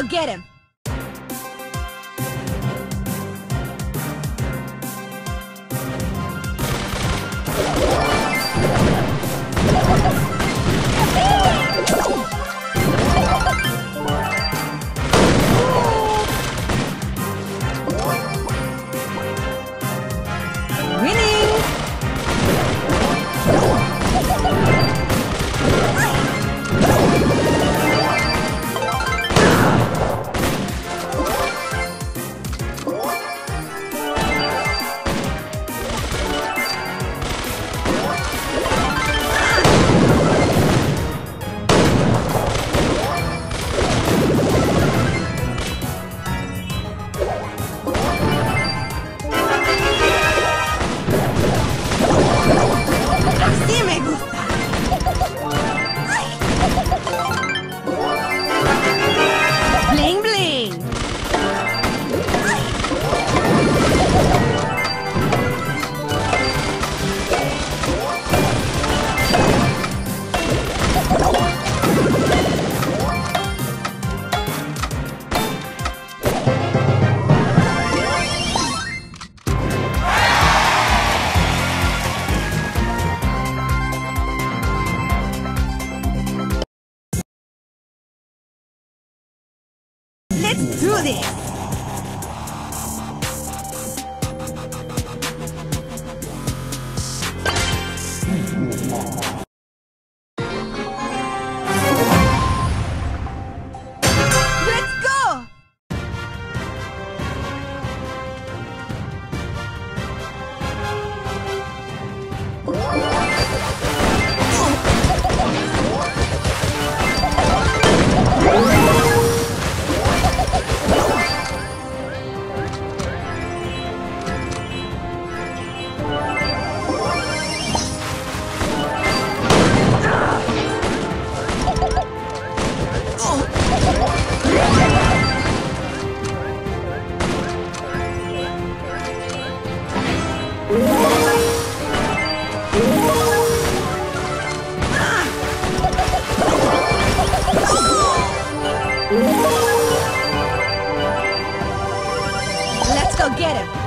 Go get him! Let's go get him!